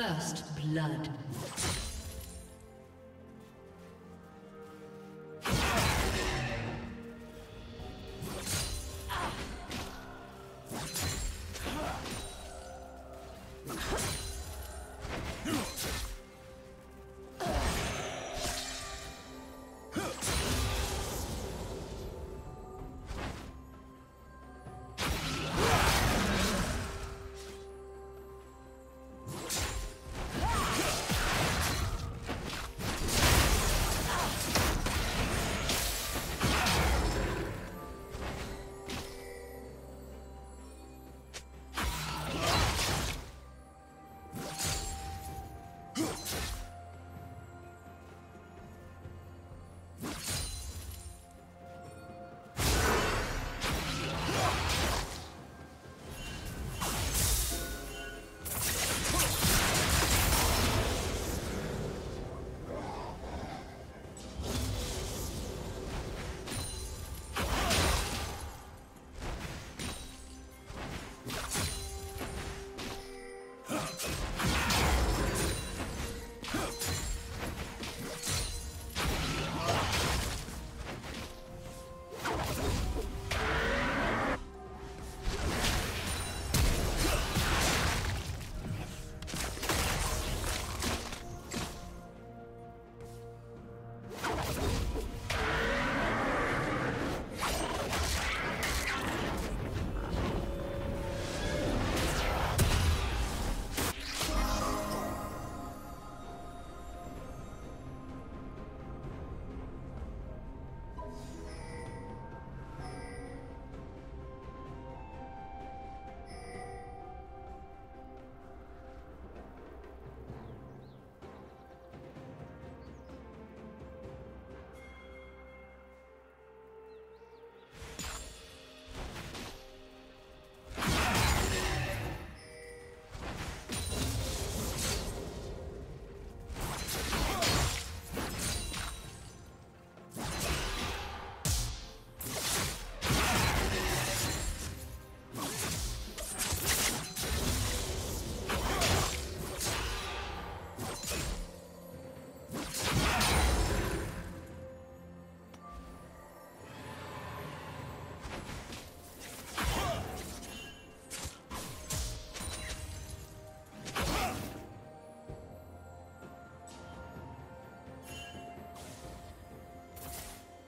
First blood.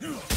Ugh!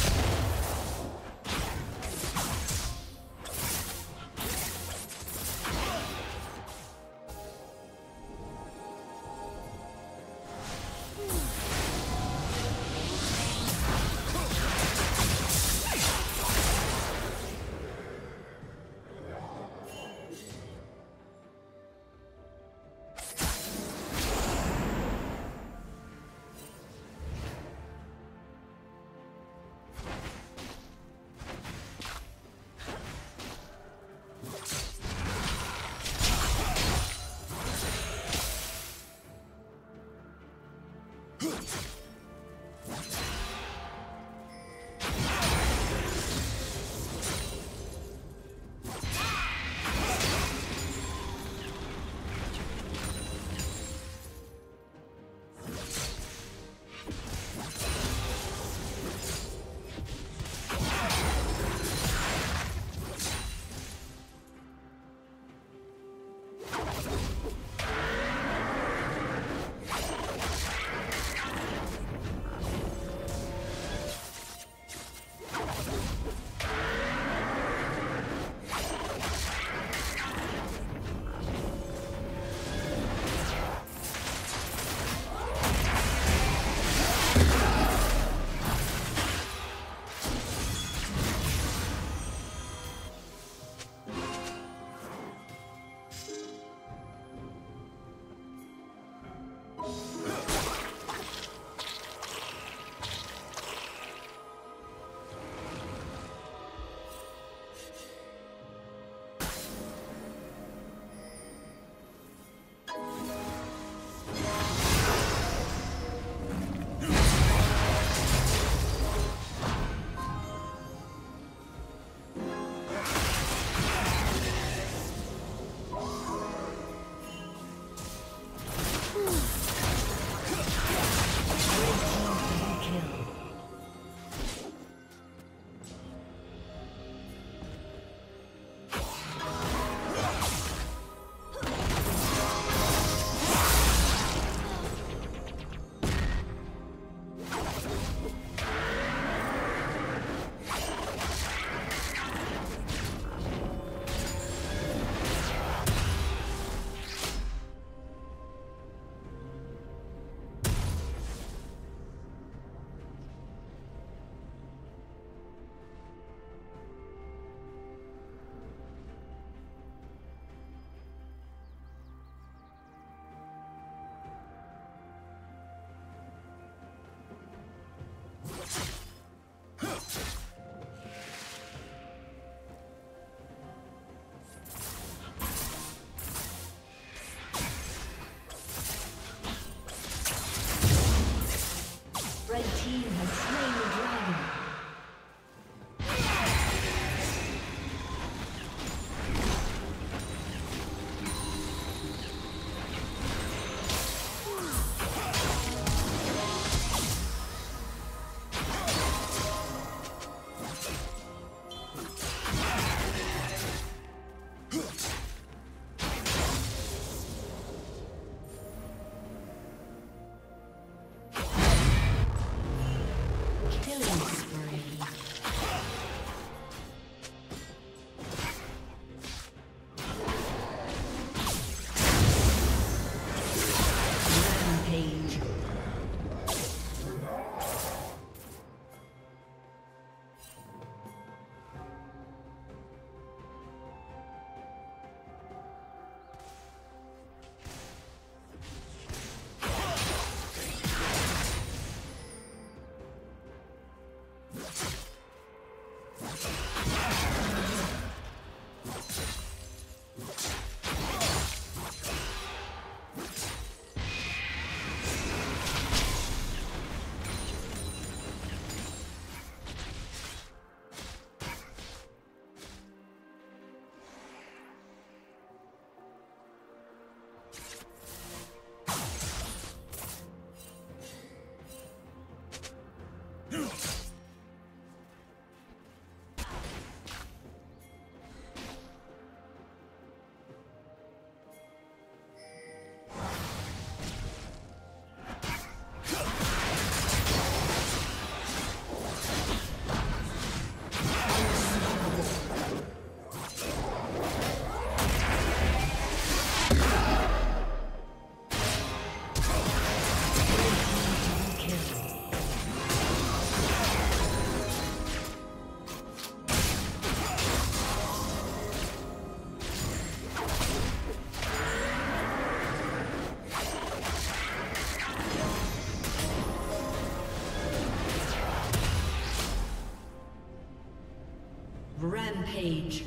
Rampage.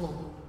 Unstoppable.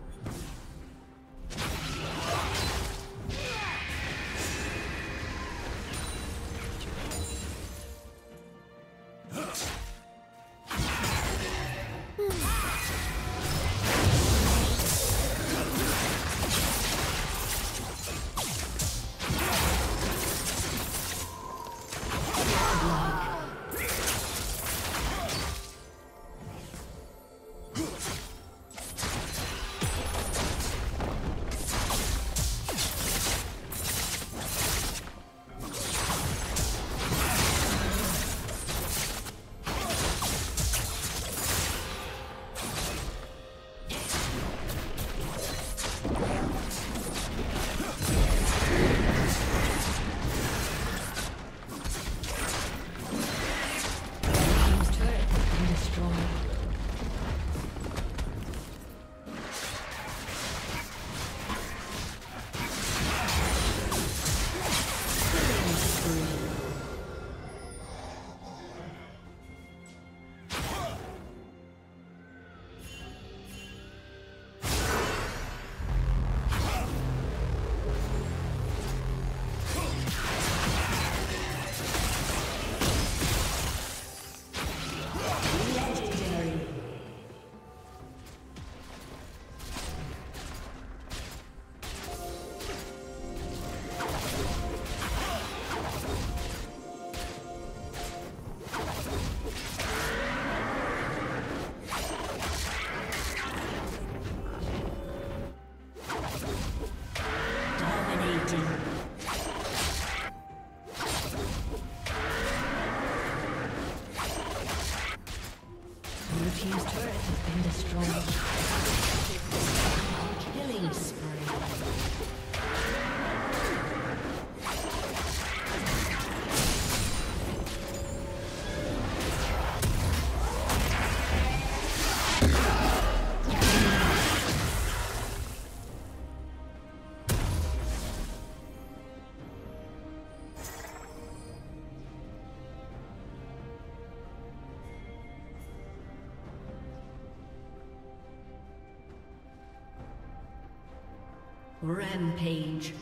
Rampage.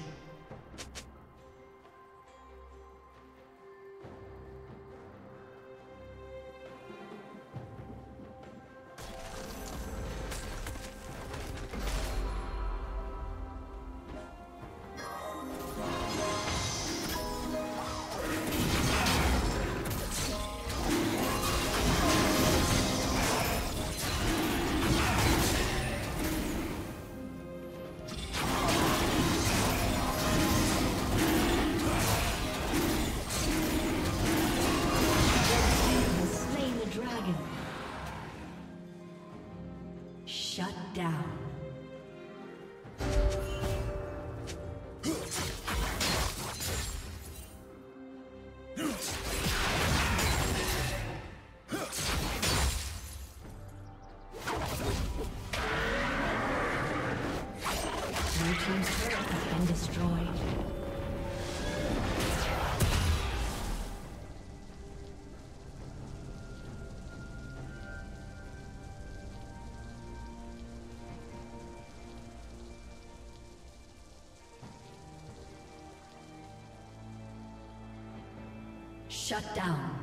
Shut down.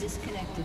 Disconnected.